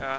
Yeah.